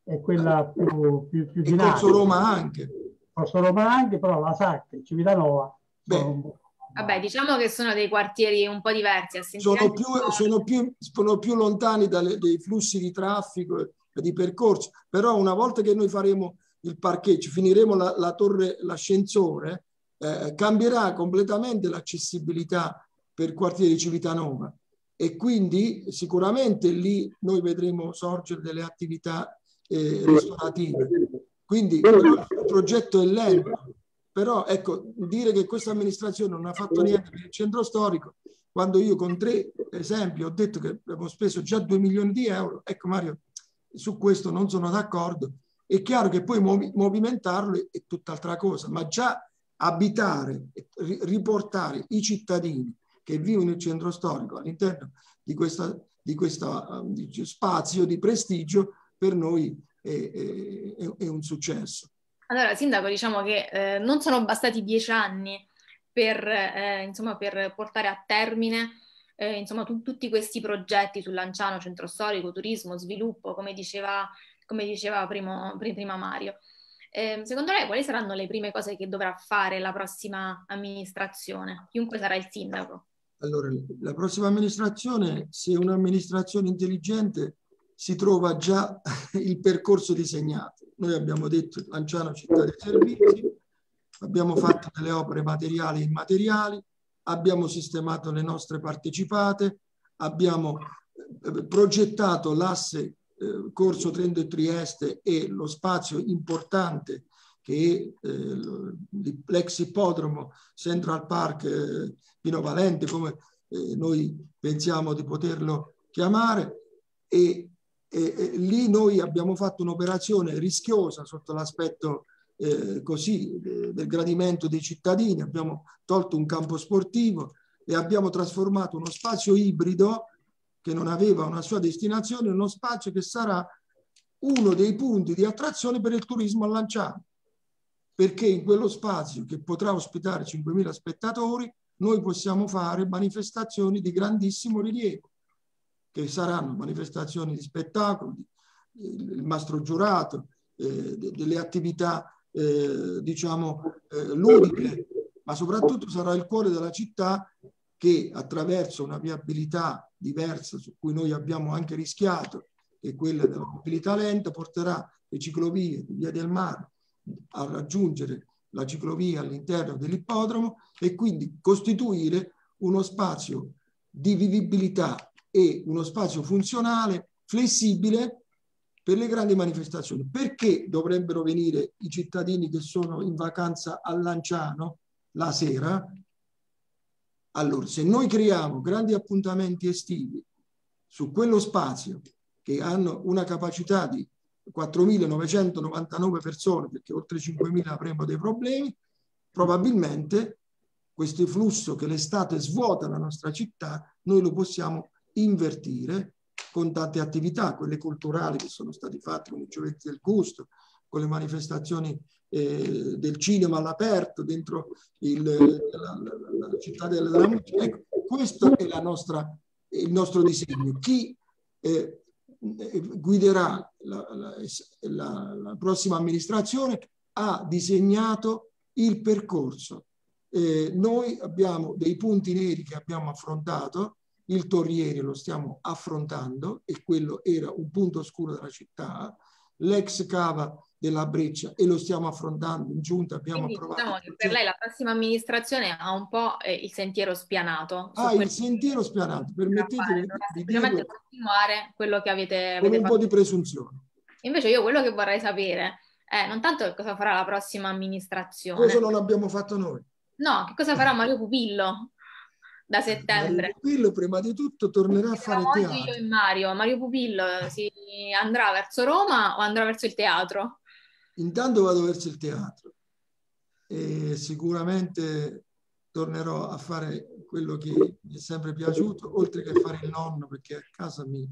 Speaker 3: è quella più, più, più dinamica.
Speaker 2: Corso Roma anche.
Speaker 3: Corso Roma anche, però la Sacca Civitanova
Speaker 1: sono Vabbè, diciamo che sono dei quartieri un po' diversi.
Speaker 2: Sono più, sono, più, sono più, lontani dalle, dai flussi di traffico e di percorso, però una volta che noi faremo il parcheggio, finiremo la, la torre, l'ascensore, eh, cambierà completamente l'accessibilità per il quartiere di Civitanova e quindi sicuramente lì noi vedremo sorgere delle attività eh, ristorative. Quindi il progetto è lento, però ecco, dire che questa amministrazione non ha fatto niente per il centro storico quando io con tre esempi ho detto che abbiamo speso già 2 milioni di euro, ecco Mario, su questo non sono d'accordo. È chiaro che poi movimentarlo è tutt'altra cosa, ma già abitare, riportare i cittadini che vivono nel centro storico all'interno di di questo spazio di prestigio per noi è, è, è, un successo.
Speaker 1: Allora, Sindaco, diciamo che eh, non sono bastati dieci anni per, eh, insomma, per portare a termine eh, insomma, tu, tutti questi progetti sul Lanciano, centro storico, turismo, sviluppo, come diceva, come diceva primo, prima Mario. Eh, secondo lei quali saranno le prime cose che dovrà fare la prossima amministrazione, chiunque sarà il sindaco?
Speaker 2: Allora, la prossima amministrazione, se è un'amministrazione intelligente, si trova già il percorso disegnato. Noi abbiamo detto Lanciano città dei servizi, abbiamo fatto delle opere materiali e immateriali, abbiamo sistemato le nostre partecipate, abbiamo eh, progettato l'asse eh, Corso Trento e Trieste e lo spazio importante che è eh, l'ex ippodromo Central Park eh, Pino Valente, come eh, noi pensiamo di poterlo chiamare, e, e, e lì noi abbiamo fatto un'operazione rischiosa sotto l'aspetto eh, così del gradimento dei cittadini, abbiamo tolto un campo sportivo e abbiamo trasformato uno spazio ibrido che non aveva una sua destinazione in uno spazio che sarà uno dei punti di attrazione per il turismo a Lanciano perché in quello spazio che potrà ospitare 5.000 spettatori noi possiamo fare manifestazioni di grandissimo rilievo, che saranno manifestazioni di spettacolo, il mastro giurato, eh, delle attività eh, diciamo eh, ludiche, ma soprattutto sarà il cuore della città che attraverso una viabilità diversa su cui noi abbiamo anche rischiato, che è quella della mobilità lenta, porterà le ciclovie di Via del Mare, a raggiungere la ciclovia all'interno dell'ippodromo e quindi costituire uno spazio di vivibilità e uno spazio funzionale, flessibile per le grandi manifestazioni. Perché dovrebbero venire i cittadini che sono in vacanza a Lanciano la sera? Allora, se noi creiamo grandi appuntamenti estivi su quello spazio che hanno una capacità di 4.999 persone, perché oltre 5.000 avremo dei problemi, probabilmente questo flusso che l'estate svuota la nostra città, noi lo possiamo invertire con tante attività, quelle culturali che sono state fatte con i giovetti del gusto, con le manifestazioni eh, del cinema all'aperto dentro il, la, la, la, città della, della musica. Ecco, questo è nostra, il nostro disegno. Chi eh, guiderà la, la, la, la, prossima amministrazione ha disegnato il percorso. Eh, noi abbiamo dei punti neri che abbiamo affrontato, il Torriere lo stiamo affrontando e quello era un punto oscuro della città, l'ex cava della Breccia e lo stiamo affrontando in giunta, abbiamo Quindi, approvato.
Speaker 1: Diciamo che per lei la prossima amministrazione ha un po' eh, il sentiero spianato.
Speaker 2: Ah, il sentiero spianato, permettetemi
Speaker 1: di dire... continuare quello che avete, avete
Speaker 2: un po' di presunzione.
Speaker 1: Invece io quello che vorrei sapere è non tanto cosa farà la prossima amministrazione.
Speaker 2: Cosa non abbiamo fatto noi.
Speaker 1: No, che cosa farà Mario Pupillo? Da settembre.
Speaker 2: Mario Pupillo prima di tutto tornerà a fare oggi teatro.
Speaker 1: Io e Mario, Mario Pupillo si andrà verso Roma o andrà verso il teatro?
Speaker 2: Intanto vado verso il teatro e sicuramente tornerò a fare quello che mi è sempre piaciuto, oltre che fare il nonno, perché a casa mi,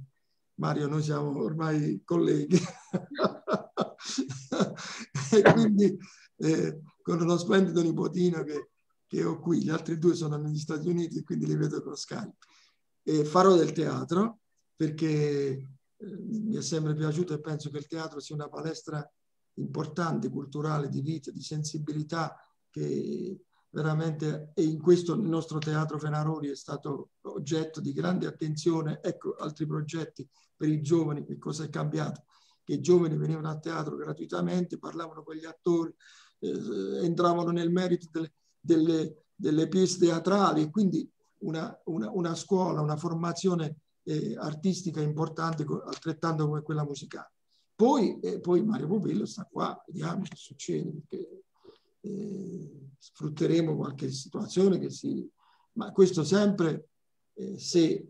Speaker 2: Mario, noi siamo ormai colleghi. e quindi eh, con uno splendido nipotino che, che, ho qui, gli altri due sono negli Stati Uniti e quindi li vedo con Skype. E farò del teatro perché eh, mi è sempre piaciuto e penso che il teatro sia una palestra importante, culturale, di vita, di sensibilità che veramente e in questo il nostro teatro Fenaroli è stato oggetto di grande attenzione. Ecco altri progetti per i giovani, che cosa è cambiato? Che i giovani venivano a teatro gratuitamente, parlavano con gli attori, eh, entravano nel merito delle, delle, delle pièce teatrali quindi una, una, una scuola, una formazione eh, artistica importante, altrettanto come quella musicale. Poi, eh, poi Mario Pupillo sta qua, vediamo che succede, perché eh, sfrutteremo qualche situazione che si... Ma questo sempre eh, se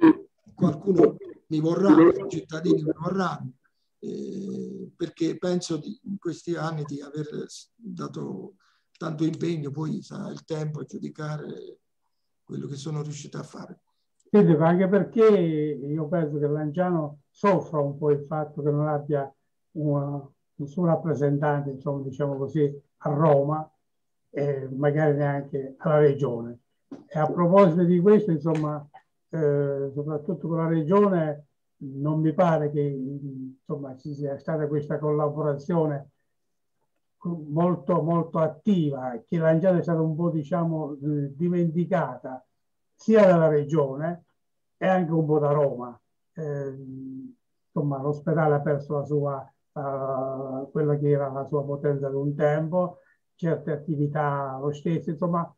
Speaker 2: qualcuno mi vorrà, i cittadini mi vorranno, eh, perché penso di, in questi anni di aver dato tanto impegno, poi sarà il tempo a giudicare quello che sono riuscito a fare.
Speaker 3: Sì, anche perché io penso che Lanciano soffra un po' il fatto che non abbia una, nessun rappresentante, insomma, diciamo così, a Roma e magari neanche alla regione. E a proposito di questo, insomma, eh, soprattutto con la regione, non mi pare che insomma, ci sia stata questa collaborazione molto, molto attiva, che Lanciano è stata un po' diciamo, dimenticata sia dalla regione e anche un po' da Roma. Eh, insomma, l'ospedale ha perso la sua, uh, quella che era la sua potenza ad un tempo, certe attività lo stesso, insomma,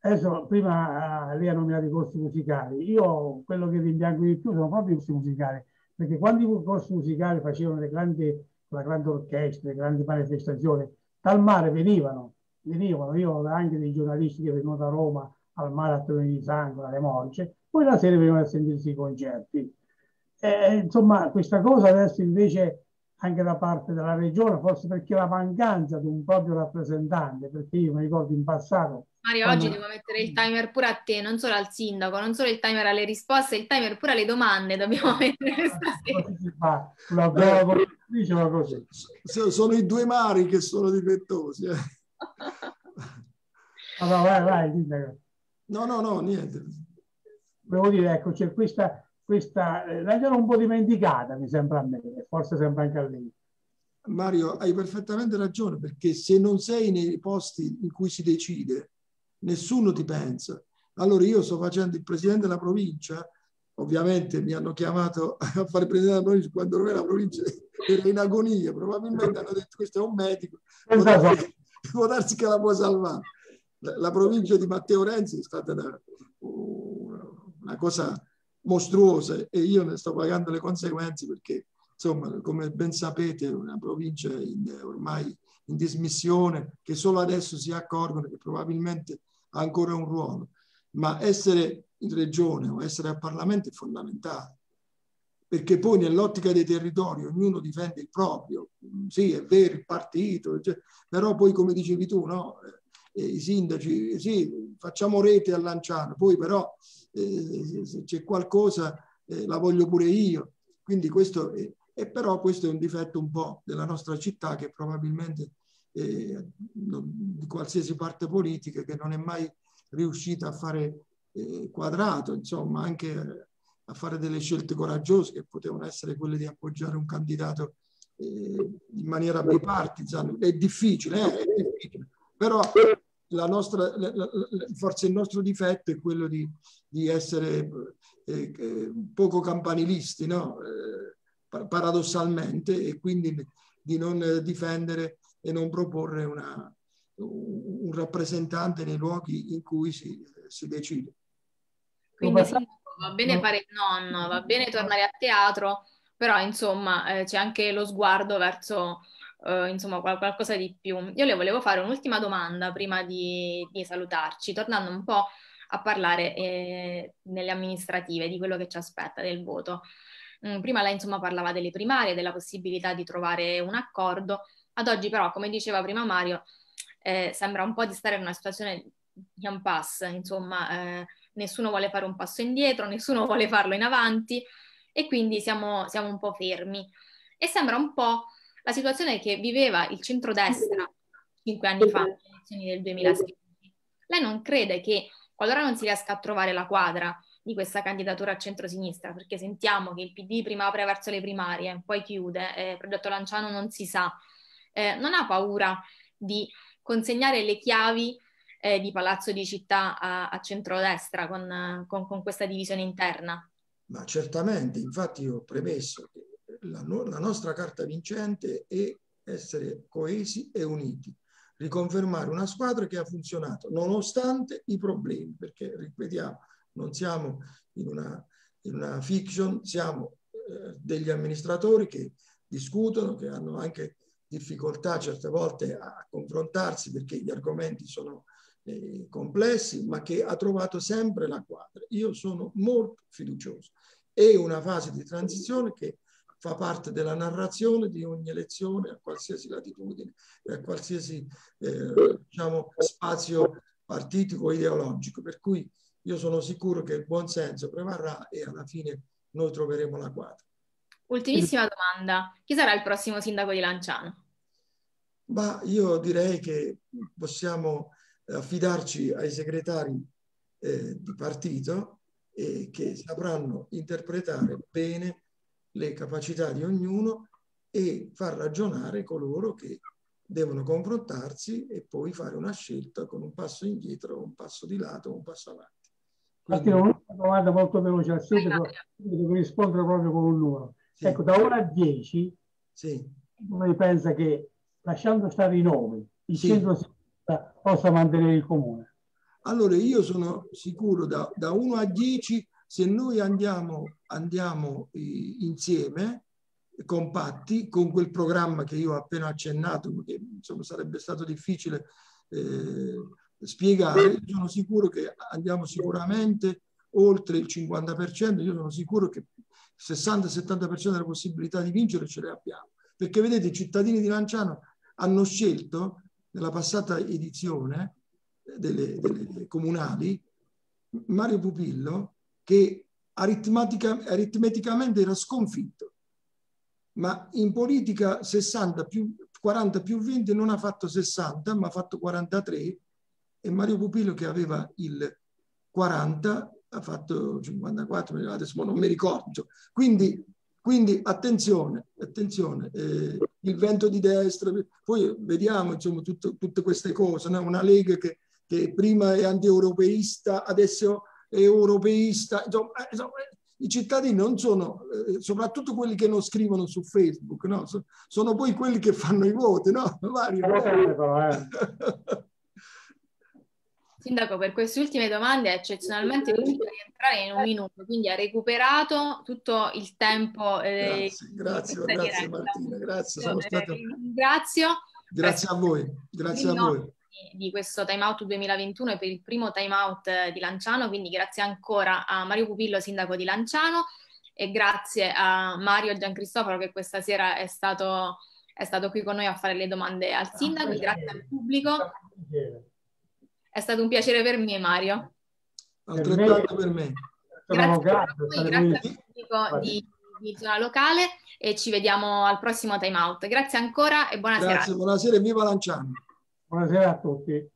Speaker 3: adesso prima uh, lei ha nominato i corsi musicali, io quello che rimpiango di più sono proprio i corsi musicali, perché quando i corsi musicali facevano le grandi, la grande orchestra, le grandi manifestazioni, dal mare venivano, venivano, io anche dei giornalisti che venivano da Roma al mare a Torino di Sangue, alle Morce, poi la sera venivano a sentirsi i concerti. E, insomma, questa cosa adesso invece anche da parte della regione, forse perché la mancanza di un proprio rappresentante, perché io mi ricordo in passato...
Speaker 1: Mario, quando... oggi devo mettere il timer pure a te, non solo al sindaco, non solo il timer alle risposte, il timer pure alle domande dobbiamo mettere stasera.
Speaker 2: La brava diceva così. Sono i due mari che sono difettosi. Eh.
Speaker 3: Allora, vai, vai, sindaco.
Speaker 2: No, no, no, niente.
Speaker 3: Devo dire, ecco, c'è questa, questa eh, un po' dimenticata, mi sembra a me, forse sembra anche a lei.
Speaker 2: Mario, hai perfettamente ragione, perché se non sei nei posti in cui si decide, nessuno ti pensa. Allora io sto facendo il presidente della provincia, ovviamente mi hanno chiamato a fare il presidente della provincia quando non era la provincia, era in agonia, probabilmente hanno detto questo è un medico, può darsi, può darsi che la può salvare. La, la provincia di Matteo Renzi è stata una, una cosa mostruosa e io ne sto pagando le conseguenze perché, insomma, come ben sapete, è una provincia in, ormai in dismissione che solo adesso si accorgono che probabilmente ha ancora un ruolo. Ma essere in regione o essere al Parlamento è fondamentale perché poi nell'ottica dei territori ognuno difende il proprio, sì è vero il partito, cioè, però poi come dicevi tu, no? eh, i sindaci, sì facciamo rete a Lanciano, poi però se c'è qualcosa eh, la voglio pure io. Quindi questo è, e però questo è un difetto un po' della nostra città che probabilmente eh, di qualsiasi parte politica che non è mai riuscita a fare eh, quadrato, insomma, anche a fare delle scelte coraggiose che potevano essere quelle di appoggiare un candidato eh, in maniera bipartisan. È difficile, eh, è difficile. però nostra, la, la, forse il nostro difetto è quello di, di essere eh, eh poco campanilisti, no? eh, paradossalmente, e quindi di non difendere e non proporre una, un rappresentante nei luoghi in cui si, si decide.
Speaker 1: Quindi sì, va bene fare il nonno, va bene tornare a teatro, però insomma eh, c'è anche lo sguardo verso uh, insomma qualcosa di più. Io le volevo fare un'ultima domanda prima di, di salutarci, tornando un po' a parlare eh, nelle amministrative di quello che ci aspetta del voto. Mm, prima lei insomma parlava delle primarie, della possibilità di trovare un accordo, ad oggi però, come diceva prima Mario, eh, sembra un po' di stare in una situazione di impasse, insomma, eh, nessuno vuole fare un passo indietro, nessuno vuole farlo in avanti e quindi siamo, siamo un po' fermi. E sembra un po' la situazione che viveva il centrodestra cinque anni fa, nelle elezioni del 2016. Lei non crede che qualora non si riesca a trovare la quadra di questa candidatura a centrosinistra, perché sentiamo che il PD prima apre verso le primarie, poi chiude, eh, progetto Lanciano non si sa, eh, non ha paura di consegnare le chiavi eh, di Palazzo di Città a, a centrodestra con, con, con questa divisione interna?
Speaker 2: Ma certamente, infatti io ho premesso che la, la nostra carta vincente è essere coesi e uniti, riconfermare una squadra che ha funzionato nonostante i problemi, perché ripetiamo, non siamo in una, in una fiction, siamo eh, degli amministratori che discutono, che hanno anche difficoltà certe volte a confrontarsi perché gli argomenti sono eh, complessi, ma che ha trovato sempre la quadra. Io sono molto fiducioso. È una fase di transizione che fa parte della narrazione di ogni elezione a qualsiasi latitudine e a qualsiasi eh, diciamo, spazio partitico ideologico. Per cui io sono sicuro che il buon senso prevarrà e alla fine noi troveremo la quadra.
Speaker 1: Ultimissima domanda. Chi sarà il prossimo sindaco di Lanciano?
Speaker 2: Ma io direi che possiamo affidarci ai segretari eh, di partito eh, che sapranno interpretare bene le capacità di ognuno e far ragionare coloro che devono confrontarsi e poi fare una scelta con un passo indietro, un passo di lato, un passo avanti.
Speaker 3: Quindi... una domanda molto veloce al sindaco, devo rispondere proprio con un numero. Sì. Ecco, da 1 a 10, sì. come pensa che lasciando stare i nomi, il sì. centro possa mantenere il comune?
Speaker 2: Allora io sono sicuro da, da 1 a 10 se noi andiamo, andiamo insieme compatti con quel programma che io ho appena accennato, perché insomma, sarebbe stato difficile eh, spiegare, sono sicuro che andiamo sicuramente oltre il 50%, io sono sicuro che 60-70% delle possibilità di vincere ce le abbiamo. Perché vedete, i cittadini di Lanciano hanno scelto nella passata edizione delle, delle comunali Mario Pupillo che aritmetica, aritmeticamente era sconfitto, ma in politica 60 più 40 più 20 non ha fatto 60, ma ha fatto 43 e Mario Pupillo che aveva il 40 ha fatto 54, adesso non mi ricordo. Quindi, quindi attenzione, attenzione, eh, il vento di destra, poi vediamo insomma tutto, tutte queste cose, no? una Lega che, che prima è anti-europeista, adesso europeista, insomma, eh, insomma i cittadini non sono, eh, soprattutto quelli che non scrivono su Facebook, no? sono poi quelli che fanno i voti, no? Mario? Eh.
Speaker 1: Sindaco, per queste ultime domande è eccezionalmente riuscito a rientrare in un minuto, quindi ha recuperato tutto il tempo.
Speaker 2: Eh, grazie, grazie, grazie Martina, grazie. Sono stato...
Speaker 1: Ringrazio.
Speaker 2: Grazie a voi, grazie a voi.
Speaker 1: Di questo time out 2021 e per il primo time out eh, di Lanciano, quindi grazie ancora a Mario Pupillo, sindaco di Lanciano, e grazie a Mario Giancristoforo che questa sera è stato, è stato qui con noi a fare le domande al sindaco, grazie al pubblico. È stato un piacere per me, Mario.
Speaker 2: Altrettanto per me.
Speaker 1: Grazie, a voi, grazie al pubblico di, di Zona Locale e ci vediamo al prossimo time out. Grazie ancora e buona
Speaker 2: grazie,
Speaker 1: serata.
Speaker 2: Buonasera e viva Lanciano.
Speaker 3: Buonasera a tutti.